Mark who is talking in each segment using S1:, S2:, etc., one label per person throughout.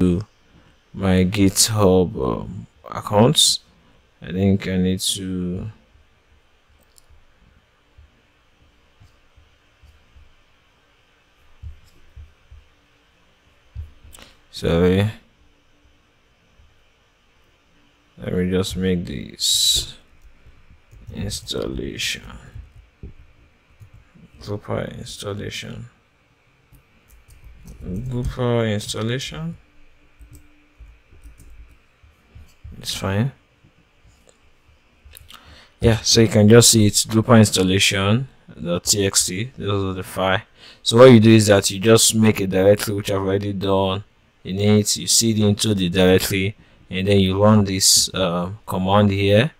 S1: my github um, accounts. I think i need to sorry. Let me just make this installation. Drupal installation. Drupal installation it's fine. Yeah so you can just see it's Drupal installation txt those are the file so what you do is that you just make a directory which I've already done in it. You cd into the directory and then you run this uh, command here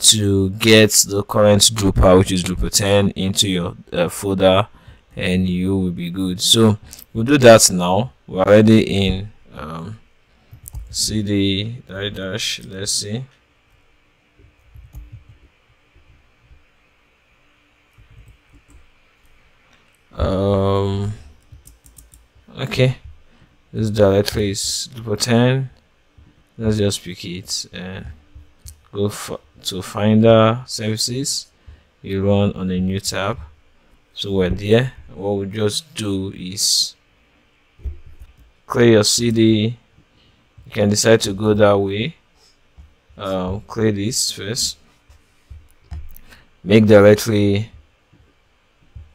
S1: to get the current Drupal which is Drupal 10 into your uh, folder and you will be good. So we'll do that now. We're already in um, cd dash let's see. Um okay. This directory is 10 let's just pick it and go to finder services. You run on a new tab. So we're there. What we just do is clear your cd you can decide to go that way. Um, clear this first. Make directory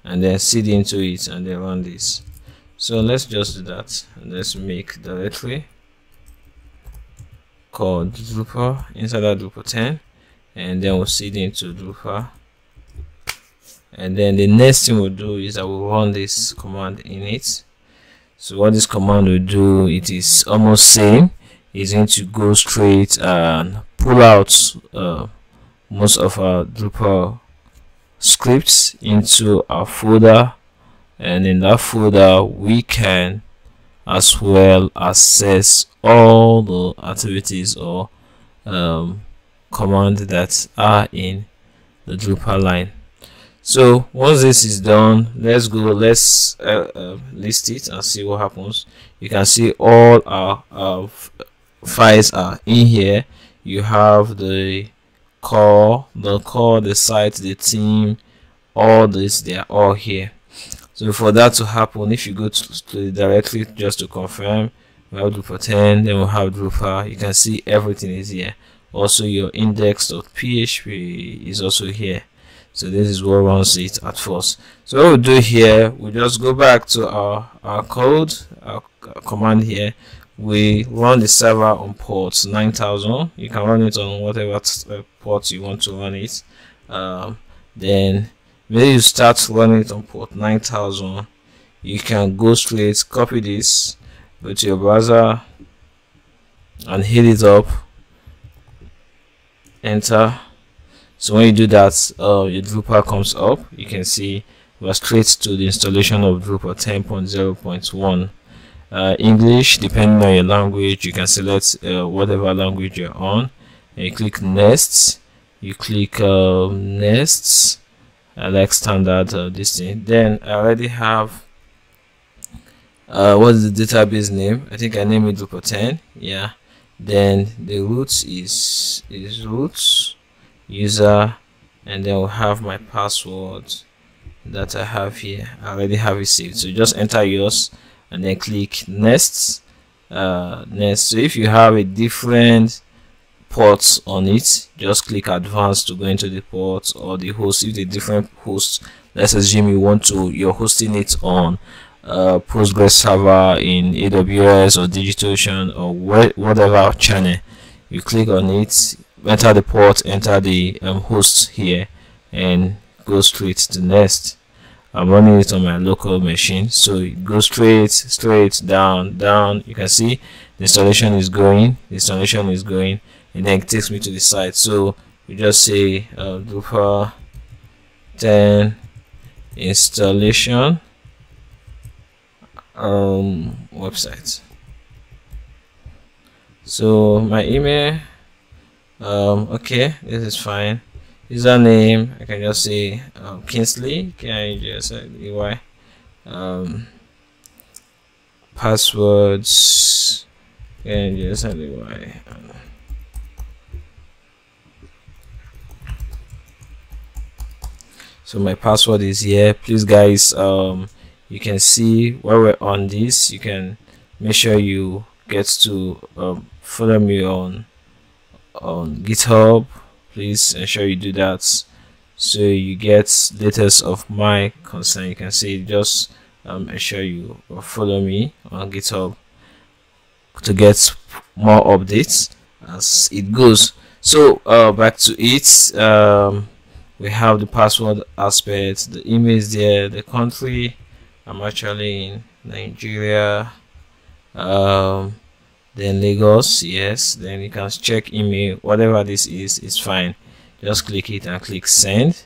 S1: and then cd into it and then run this. So let's just do that. Let's make directory called Drupal inside that Drupal 10 and then we'll cd into Drupal. And then the next thing we'll do is I will run this command in it so what this command will do it is almost same is going to go straight and pull out uh, most of our Drupal scripts into our folder. And in that folder we can as well access all the activities or um, commands that are in the Drupal line. So once this is done let's go let's uh, uh, list it and see what happens. You can see all our, our files are in here you have the core the core the site the team all this they are all here. So for that to happen if you go to, to the directory just to confirm we have Drupal 10 then we have Drupal you can see everything is here. Also your index.php is also here. So this is what runs it at first. So what we'll do here we we'll just go back to our our code our command here we run the server on port 9000 you can run it on whatever uh, port you want to run it. Um, then when you start running it on port 9000 you can go straight copy this go to your browser and hit it up. Enter. So when you do that uh, your Drupal comes up. You can see we're straight to the installation of Drupal 10.0.1 uh, English depending on your language you can select uh, whatever language you're on. And you click next you click uh, next I like standard uh, this thing. Then I already have uh, what's the database name? I think I name it Drupal 10 yeah. Then the root is is root user and then we'll have my password that I have here. I already have it saved. So just enter yours and then click next. Uh, next so if you have a different ports on it just click advanced to go into the port or the host. If the different host let's assume you want to you're hosting it on uh, Postgres server in AWS or DigitalOcean or wh whatever channel you click on it enter the port enter the um, host here and go straight to next I'm running it on my local machine. So it goes straight straight down down. You can see the installation is going the installation is going. And then it takes me to the site. So you just say uh, Drupal 10 installation um website. So my email um okay this is fine username I can just say um, can I just say EY um, passwords and just y. So my password is here. Please guys um you can see while we're on this you can make sure you get to um, follow me on on github please ensure you do that. So you get latest of my concern. You can see just um, ensure you follow me on github to get more updates as it goes. So uh, back to it. Um, we have the password aspect the image there the country. I'm actually in Nigeria. Um, then Lagos yes. Then you can check email. Whatever this is is fine. Just click it and click send.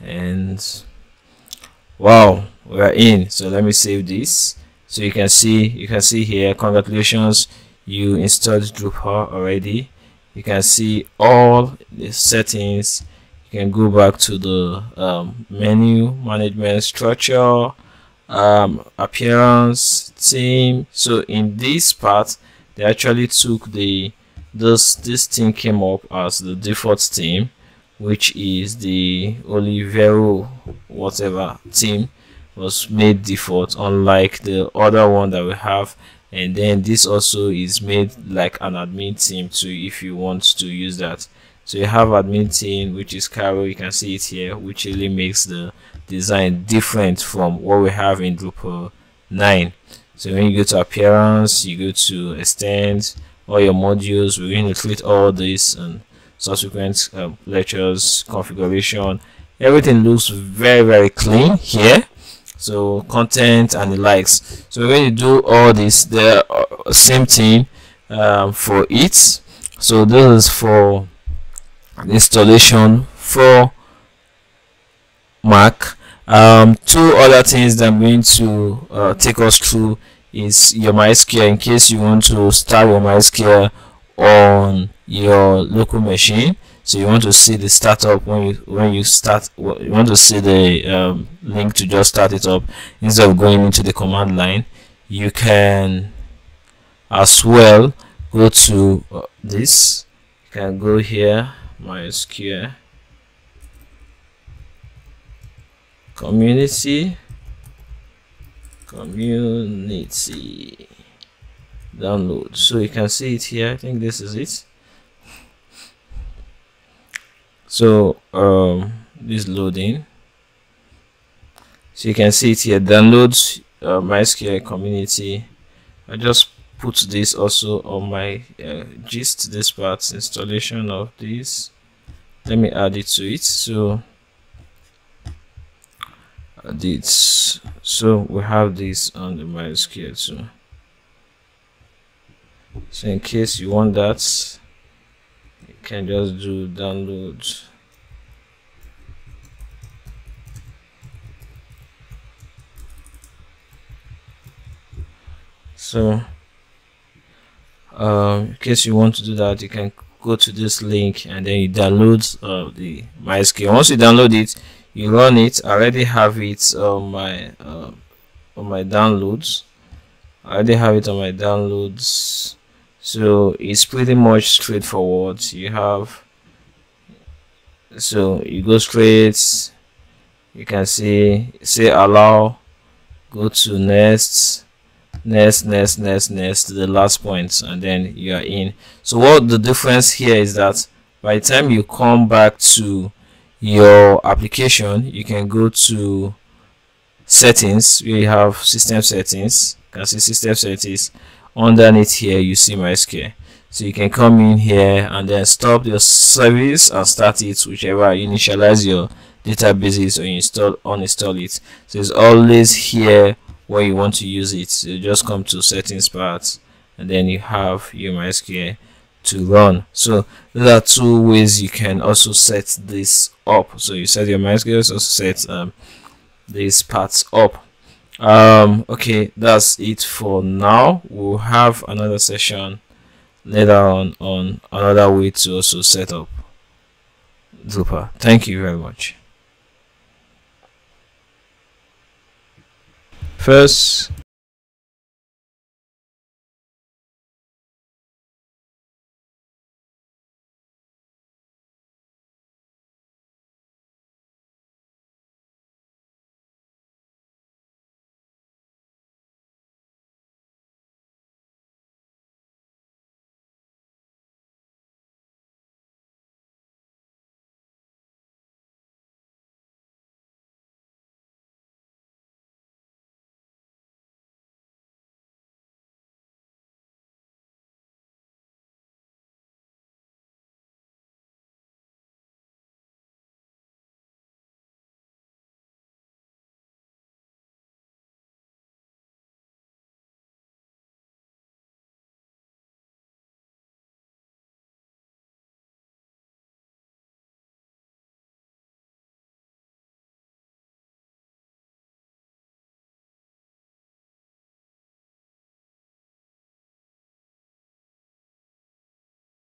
S1: And wow we're in. So let me save this. So you can see you can see here congratulations you installed Drupal already. You can see all the settings. You can go back to the um, menu management structure um, appearance theme. So in this part they actually took the this this thing came up as the default theme which is the Olivero whatever theme was made default unlike the other one that we have. And then this also is made like an admin theme too if you want to use that. So you have admin theme which is Claro you can see it here which really makes the design different from what we have in Drupal 9 so when you go to appearance you go to extend all your modules we're going to treat all this and subsequent uh, lectures configuration. Everything looks very very clean here. So content and the likes. So we're going to do all this the uh, same thing um, for it. So this is for installation for Mac um, two other things that I'm going to uh, take us through is your MySQL in case you want to start your MySQL on your local machine. So you want to see the startup when you when you start you want to see the um, link to just start it up. Instead of going into the command line you can as well go to uh, this. You can go here MySQL community. Community. Download. So you can see it here. I think this is it. So um this loading. So you can see it here. Download uh, mysql community. I just put this also on my uh, gist this part installation of this. Let me add it to it. So this so we have this on the MySQL too. So in case you want that you can just do download. So um, in case you want to do that you can go to this link and then you download uh, the MySQL once you download it you run it. I already have it on my uh, on my downloads. I already have it on my downloads. So it's pretty much straightforward. You have so you go straight. You can see say allow go to next next next next next to the last point and then you are in. So what the difference here is that by the time you come back to your application you can go to settings where you have system settings. You can see system settings. Underneath here you see MySQL so you can come in here and then stop your service and start it whichever you initialize your databases or install uninstall it. So it's always here where you want to use it. So you just come to settings part and then you have your MySQL to run. So there are two ways you can also set this up. So you set your MySQL also set um, these parts up. Um okay that's it for now. We'll have another session later on on another way to also set up Drupal. Thank you very much. First